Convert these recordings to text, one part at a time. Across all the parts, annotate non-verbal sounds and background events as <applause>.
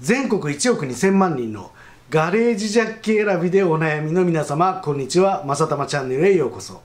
全国1億2000万人のガレージジャッキ選びでお悩みの皆様こんにちは。まさたまチャンネルへようこそ。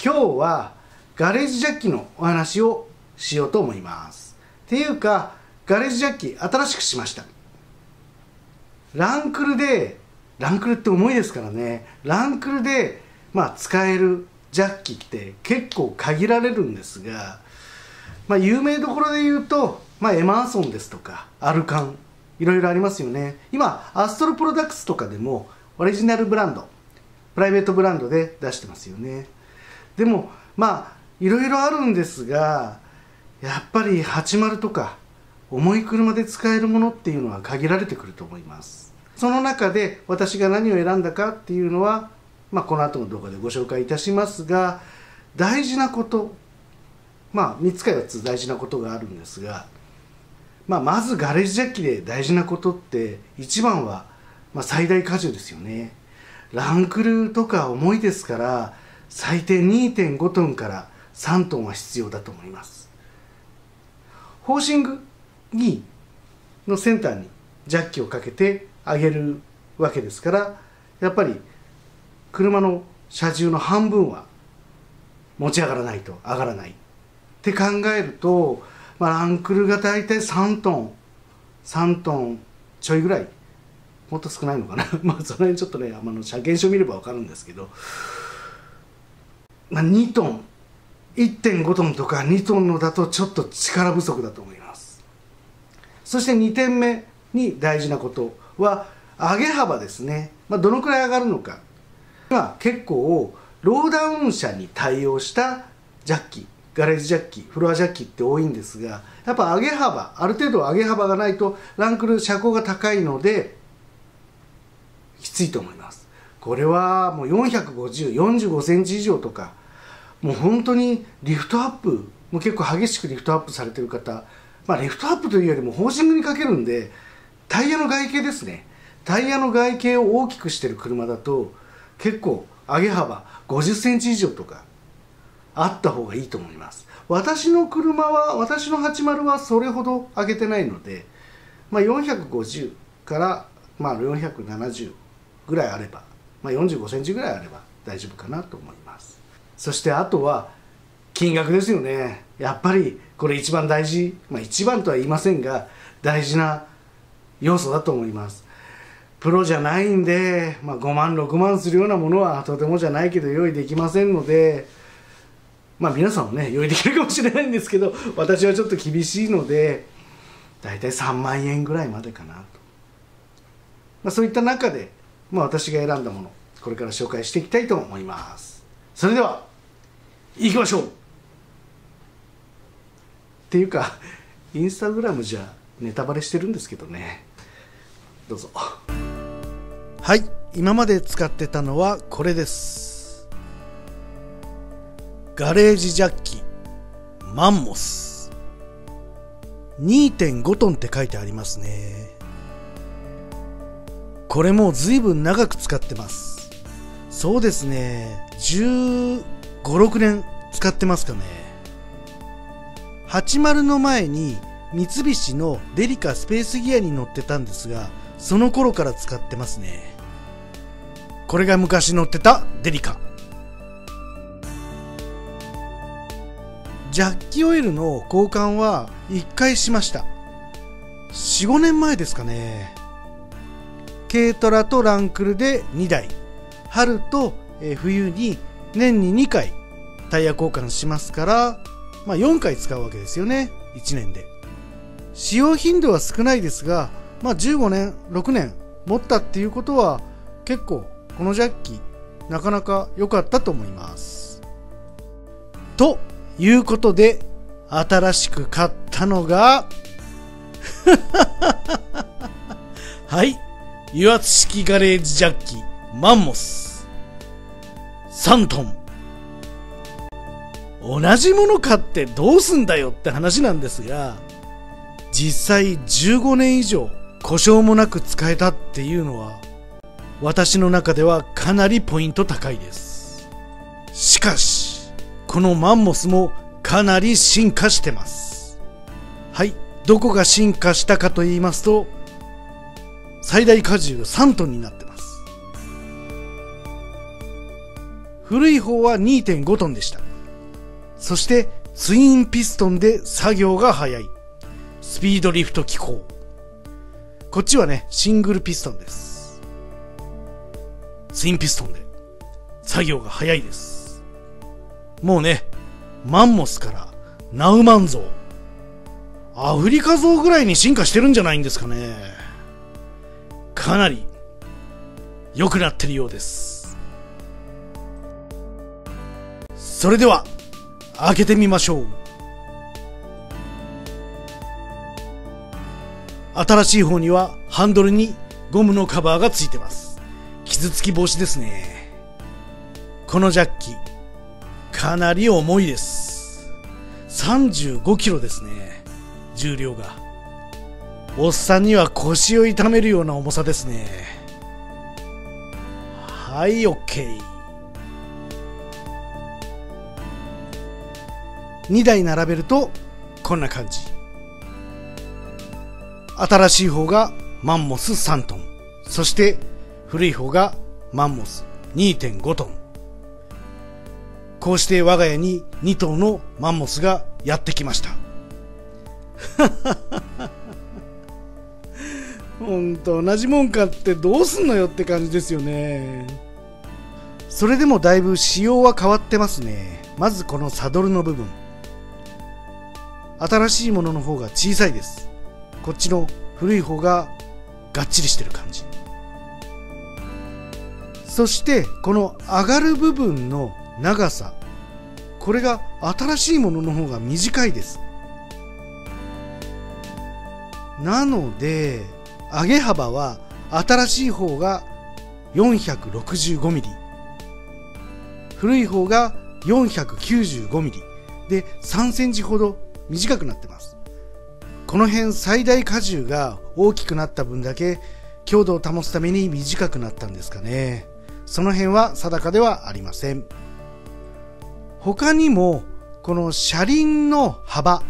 今日はガレージジャッキのお話をしようと思います。っていうかガレージジャッキ新しくしました。ランクルでランクルって重いですからね。ランクルでまあ使えるジャッキって結構限られるんですがまあ有名どころで言うと、まあ、エマーソンですとかアルカンいろいろありますよね。今アストロプロダクツとかでもオリジナルブランドプライベートブランドで出してますよね。でもまあいろいろあるんですがやっぱり80とか重い車で使えるものっていうのは限られてくると思います。その中で私が何を選んだかっていうのは、まあ、この後の動画でご紹介いたしますが大事なことまあ3つか4つ大事なことがあるんですが、まあ、まずガレージジャッキで大事なことって一番は、まあ、最大荷重ですよね。ランクルとか重いですから最低2.5トンから3トンは必要だと思います。ホーシングにのセンターにジャッキをかけて上げるわけですからやっぱり車の車重の半分は持ち上がらないと上がらないって考えると、まあ、ランクルが大体3トン3トンちょいぐらい。もっと少ないのかな。<laughs> まあその辺ちょっとねあの車検証見れば分かるんですけど、まあ、2トン1.5トンとか2トンのだとちょっと力不足だと思います。そして2点目に大事なことは上げ幅ですね、まあ、どのくらい上がるのか。今結構ローダウン車に対応したジャッキ。ガレージジャッキフロアジャッキって多いんですがやっぱ上げ幅ある程度上げ幅がないとランクル車高が高いのできついと思います。これはもう45045センチ以上とかもう本当にリフトアップも結構激しくリフトアップされてる方まあリフトアップというよりもホーシングにかけるんでタイヤの外形ですね。タイヤの外形を大きくしてる車だと結構上げ幅50センチ以上とかあった方がいいと思います。私の車は私の80はそれほど上げてないので、まあ、450からまあ470ぐらいあれば、まあ、45センチぐらいあれば大丈夫かなと思います。そしてあとは金額ですよね。やっぱりこれ一番大事、まあ、一番とは言いませんが大事な要素だと思います。プロじゃないんで、まあ、5万6万するようなものはとてもじゃないけど用意できませんのでまあ皆さんはね用意できるかもしれないんですけど私はちょっと厳しいので大体3万円ぐらいまでかなと、まあ、そういった中で、まあ、私が選んだものこれから紹介していきたいと思います。それでは行きましょう。っていうかインスタグラムじゃネタバレしてるんですけどね。どうぞ。はい。今まで使ってたのはこれです。ガレージジャッキマンモス。2.5トンって書いてありますね。これもう随分長く使ってます。そうですね。1 5 6年使ってますかね。80の前に三菱のデリカスペースギアに乗ってたんですがその頃から使ってますね。これが昔乗ってたデリカ。ジャッキオイルの交換は1回しました。45年前ですかね。軽トラとランクルで2台。春と冬に年に2回タイヤ交換しますから、まあ、4回使うわけですよね。1年で。使用頻度は少ないですが、まあ、15年6年持ったっていうことは結構このジャッキなかなか良かったと思います。ということで新しく買ったのが <laughs> はい。油圧式ガレージジャッキマンモス。3トン。同じもの買ってどうすんだよって話なんですが実際15年以上故障もなく使えたっていうのは私の中ではかなりポイント高いです。しかしこのマンモスもかなり進化してます。はい。どこが進化したかと言いますと最大荷重3トンになってます。古い方は2.5トンでした。そしてツインピストンで作業が早い。スピードリフト機構。こっちはねシングルピストンです。ツインピストンで作業が早いです。もうねマンモスからナウマンゾウアフリカゾウぐらいに進化してるんじゃないんですかね。かなり良くなってるようです。それでは開けてみましょう。新しい方にはハンドルにゴムのカバーがついてます。傷つき防止ですね。このジャッキかなり重いです。35キロですね。重量が。おっさんには腰を痛めるような重さですね。はい OK 2台並べるとこんな感じ。新しい方がマンモス3トン。そして古い方がマンモス2.5トン。こうして我が家に2頭のマンモスがやってきました。ほんと同じもん買ってどうすんのよって感じですよね。それでもだいぶ仕様は変わってますね。まずこのサドルの部分。新しいものの方が小さいです。こっちの古い方ががっちりしてる感じ。そしてこの上がる部分の長さ。これが新しいものの方が短いです。なので上げ幅は新しい方が 465mm 古い方が 495mm で3センチほど短くなってます。この辺最大荷重が大きくなった分だけ強度を保つために短くなったんですかね。その辺は定かではありません。他にもこの車輪の幅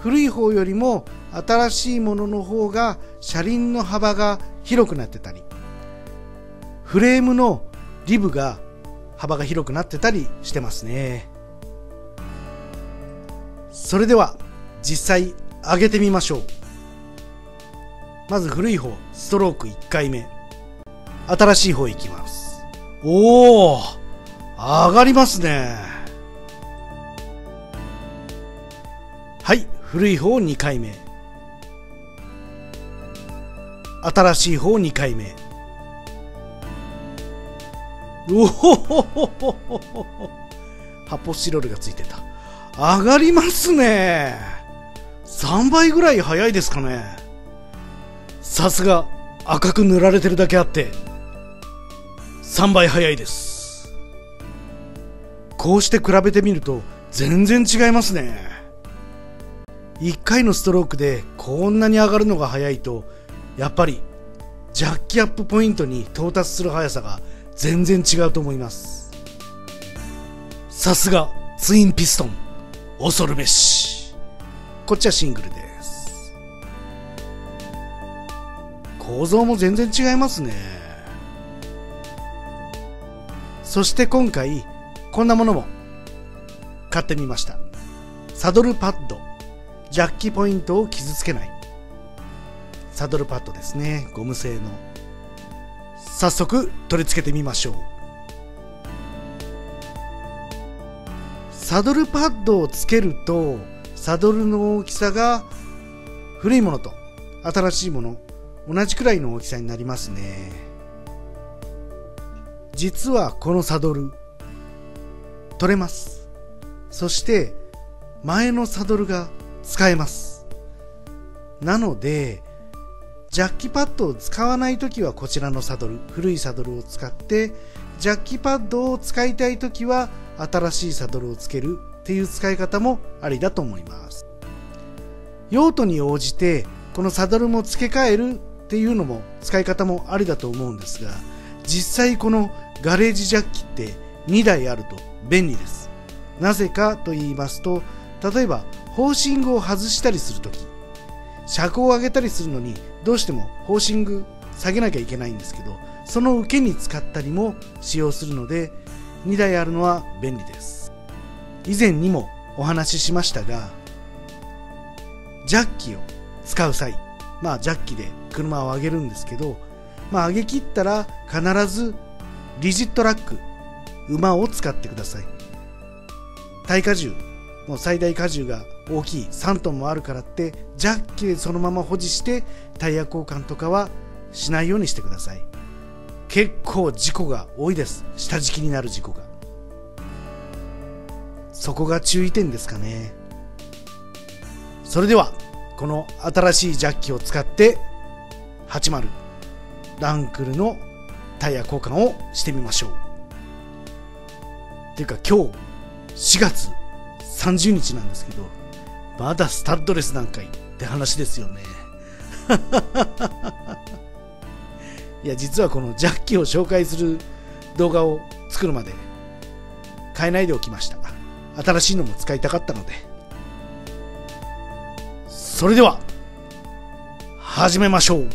古い方よりも新しいものの方が車輪の幅が広くなってたりフレームのリブが幅が広くなってたりしてますね。それでは実際上げてみましょう。まず古い方ストローク1回目。新しい方いきます。おお上がりますね。はい古い方2回目。新しい方2回目。おお発泡スチロールがついてた。上がりますね。3倍ぐらい早いですかね。さすが赤く塗られてるだけあって。3倍早いです。こうして比べてみると全然違いますね。1回のストロークでこんなに上がるのが速いとやっぱりジャッキアップポイントに到達する速さが全然違うと思います。さすがツインピストン。恐るべし。こっちはシングルです。構造も全然違いますね。そして今回こんなものも買ってみました。サドルパッド。ジャッキポイントを傷つけない。サドルパッドですね。ゴム製の。早速取り付けてみましょう。サドルパッドをつけるとサドルの大きさが古いものと新しいもの同じくらいの大きさになりますね。実はこのサドル取れますそして前のサドルが使えます。なので、ジャッキパッドを使わないときはこちらのサドル、古いサドルを使って、ジャッキパッドを使いたいときは新しいサドルをつけるっていう使い方もありだと思います。用途に応じてこのサドルも付け替えるっていうのも使い方もありだと思うんですが、実際このガレージジャッキって2台あると便利です。なぜかと言いますと、例えばホーシングを外したりするとき車高を上げたりするのにどうしてもホーシング下げなきゃいけないんですけどその受けに使ったりも使用するので2台あるのは便利です以前にもお話ししましたがジャッキを使う際まあジャッキで車を上げるんですけどまあ上げ切ったら必ずリジットラック馬を使ってください。耐荷重。もう最大荷重が大きい。3トンもあるからってジャッキでそのまま保持してタイヤ交換とかはしないようにしてください。結構事故が多いです。下敷きになる事故が。そこが注意点ですかね。それではこの新しいジャッキを使って80ランクルのタイヤ交換をしてみましょう。ていうか今日4月30日なんですけどまだスタッドレスなんかいって話ですよね。<laughs> いや実はこのジャッキを紹介する動画を作るまで変えないでおきました。新しいのも使いたかったので。それでは始めましょう。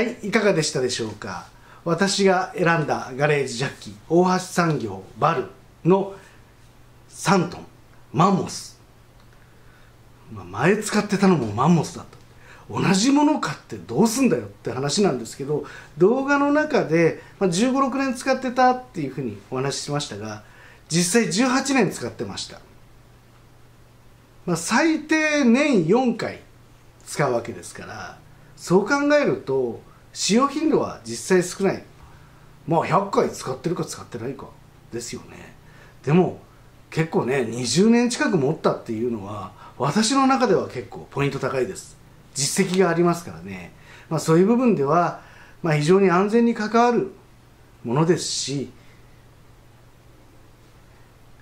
はいいかがでしたでしょうか？私が選んだガレージジャッキ大橋産業バルの3トンマンモス、まあ、前使ってたのもマンモスだった同じもの買ってどうすんだよって話なんですけど動画の中で、まあ、1 5 6年使ってたっていうふうにお話ししましたが実際18年使ってました、まあ、最低年4回使うわけですからそう考えると使用頻度は実際少ない。まあ100回使ってるか使ってないか。ですよね。でも結構ね20年近く持ったっていうのは私の中では結構ポイント高いです。実績がありますからね、まあ、そういう部分では、まあ、非常に安全に関わるものですし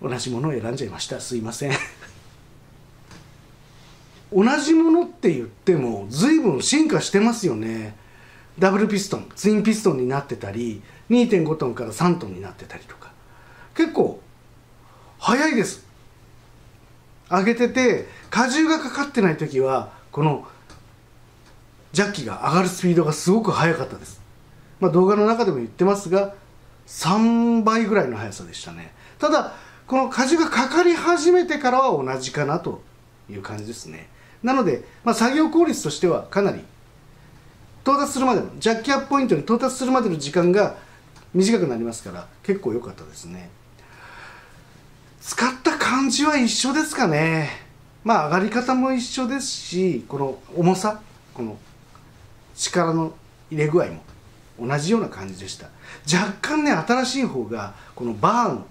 同じものを選んじゃいました。すいません。同じものって言っても随分進化してますよね。ダブルピストンツインピストンになってたり2.5トンから3トンになってたりとか。結構早いです。上げてて荷重がかかってない時はこのジャッキが上がるスピードがすごく速かったです、まあ、動画の中でも言ってますが3倍ぐらいの速さでしたね。ただこの荷重がかかり始めてからは同じかなという感じですね。なので、まあ、作業効率としてはかなり到達するまでのジャッキアップポイントに到達するまでの時間が短くなりますから結構良かったですね。使った感じは一緒ですかね。まあ上がり方も一緒ですしこの重さこの力の入れ具合も同じような感じでした。若干ね新しい方がこのバーの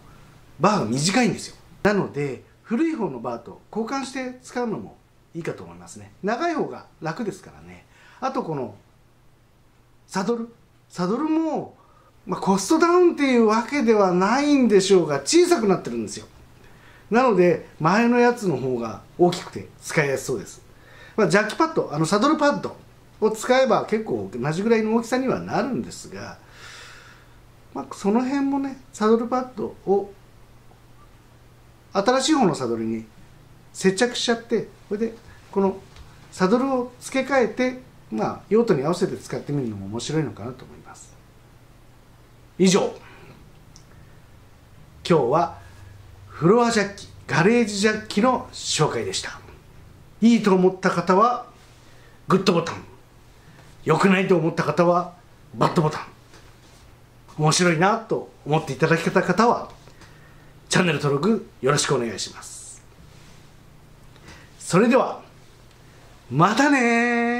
バーが短いんですよ。なので古い方のバーと交換して使うのもいいかと思いますね。長い方が楽ですからね。あとこのサドル？サドルも、まあ、コストダウンっていうわけではないんでしょうが小さくなってるんですよ。なので前のやつの方が大きくて使いやすそうです、まあ、ジャッキパッドあのサドルパッドを使えば結構同じぐらいの大きさにはなるんですが、まあ、その辺もねサドルパッドを新しい方のサドルに接着しちゃってこれでこのサドルを付け替えてまあ用途に合わせて使ってみるのも面白いのかなと思います。以上。今日はフロアジャッキガレージジャッキの紹介でした。いいと思った方はグッドボタン。良くないと思った方はバッドボタン。面白いなと思っていただけた方はチャンネル登録よろしくお願いします。それではまたね